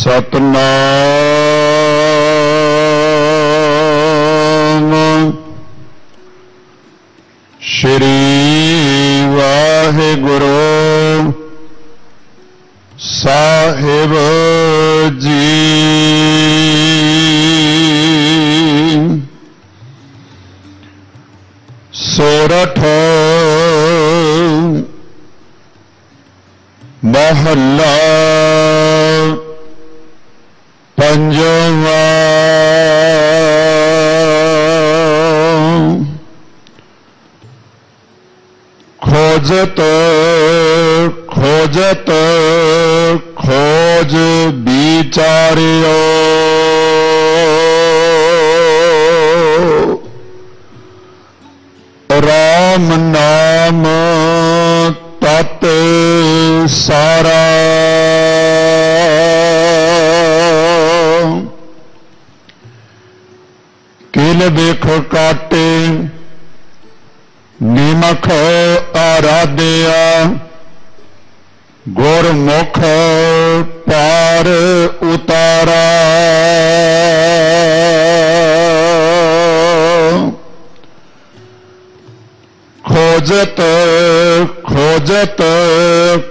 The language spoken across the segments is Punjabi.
ਸਤਨਾਮ। ਸ਼੍ਰੀ ਵਾਹਿਗੁਰੂ ਸਾਹਿਬ ਜੀ। ਸੋਰਠ ਮਹੱਲਾ ਖੋਜਤ ਖੋਜਤ ਖੋਜ ਵਿਚਾਰਿਓ। ਰਾਮ ਨਾਮ ਤਤ ਸਾਰਾ। ਕਿਲ ਵੇਖੋ ਕਾਟੇ ਆਰਾਧਿਆ ਗੁਰਮੁਖ ਪਾਰ ਉਤਾਰਾ। ਖੋਜਤ ਖੋਜਤ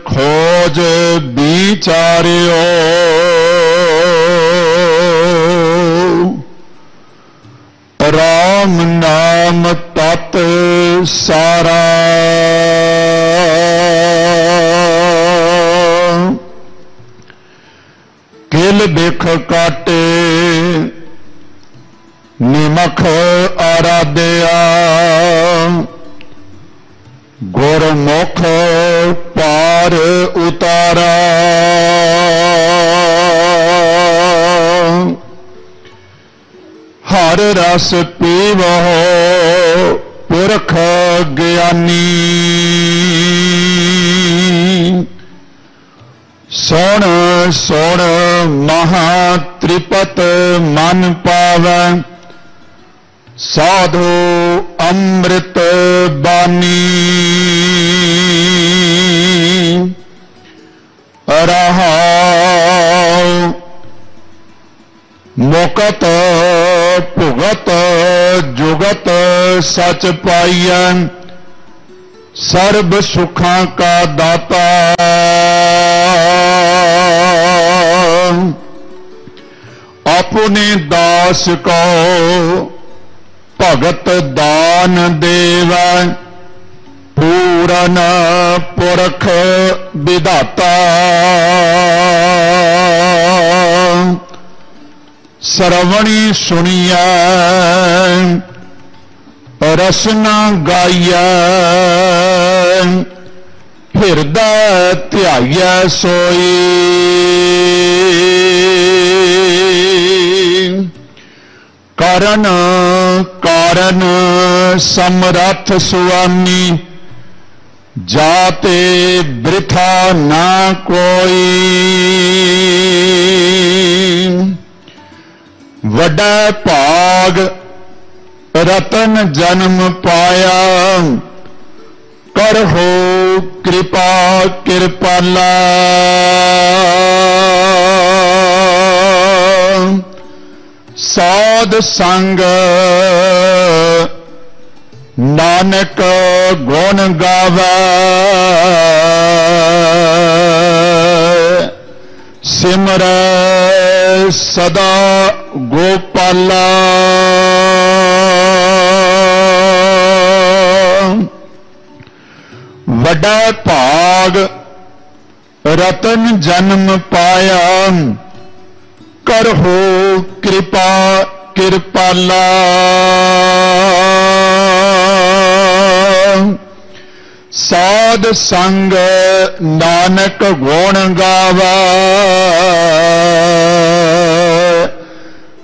ਖੋਜ ਵਿਚਾਰਿਓ। ਰਾਮ ਨਾਮ ਤਤ ਸਾਰਾ ਕਿਲ ਬਿਖ ਕਾਟੇ ਨਿਮਖ ਆਰਾਧਿਆ ਗੁਰਮੁਖ ਪਾਰ ਉਤਾਰਾ ਹਰ ਰਸ ਪੀਵੋ ਸੁਣ ਸੁਣ ਮਹਾ ਤ੍ਰਿਪਤ ਮਨ ਪਾਵੈ। ਸਾਧੂ ਅੰਮ੍ਰਿਤ ਬਾਣੀ। ਰਹਾਉ, ਮੁਕਤ, ਭੁਗਤ, ਜੁਗਤ ਸਚ ਪਾਈਐ। ਸਰਬ ਸੁਖਾਂ ਕਾ ਦਾਤਾ ਆਪਣੇ ਦਾਸ ਕੋ ਭਗਤ ਦਾਨ ਦੇਵੈ। ਪੂਰਨ ਪੁਰਖ ਵਿਦਾਤਾ ਸਰਵਣੀ ਸੁਣੀਐ, ਰਸਨਾ ਗਾਈਐ। ਹਿਰਦੈ ਧਿਆਈਐ ਸੋਈ। ਕਰਨ, ਕਾਰਨ, ਸਮਰੱਥ ਸੁਆਮੀ, ਜਾਤੇ ਬ੍ਰਿਥਾ ਨਾ ਕੋਈ। ਵੱਡਾ ਭਾਗ ਰਤਨ ਜਨਮ ਪਾਇਆ ਕਰਹੋ ਕਿਰਪਾ ਕਿਰਪਾਲਾ। ਸਾਧ ਸੰਗ। ਨਾਨਕ ਗੁਣ ਗਾਵੇ। ਸਿਮਰ ਸਦਾ ਗੋਪਾਲਾ। ਵੱਡਾ ਭਾਗ ਰਤਨ ਜਨਮ ਪਾਇਆ। ਕਰੋ ਕਿਰਪਾ ਕਿਰਪਾਲਾ। ਸਾਧ ਸੰਗ ਨਾਨਕ ਗੁਣ ਗਾਵੇ।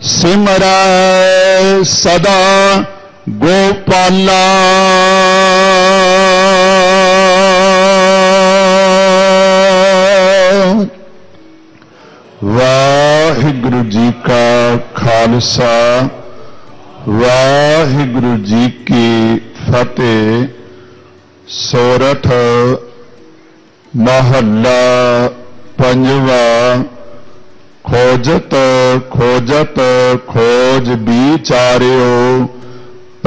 ਸਿਮਰੈ ਸਦਾ ਗੋਪਾਲਾ। ਵਾਹਿਗੁਰੂ ਜੀ ਕਾ ਖਾਲਸਾ, ਵਾਹਿਗੁਰੂ ਜੀ ਕੀ ਫਤਿਹ। ਸੋਰਠ ਮਹੱਲਾ ਪੰਜਵਾ, ਖੋਜਤ ਖੋਜਤ, ਖੋਜ ਵਿਚਾਰਿਓ,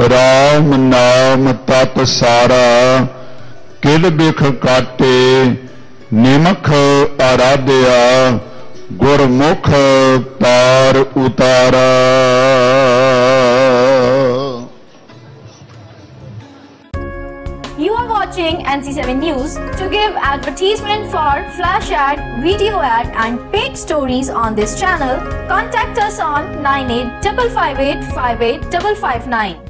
ਰਾਮ ਨਾਮ ਤਪ ਸਾਰਾ, ਕਿਲ ਬਿਖ ਕਾਟੇ, ਨਿਮਖ ਆਰਾਧਿਆ गुरमुख उतारा You are watching NC7 News to give advertisement for flash ad, video ad and paid stories on this channel. Contact us on 9855858559.